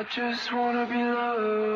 I just wanna be loved.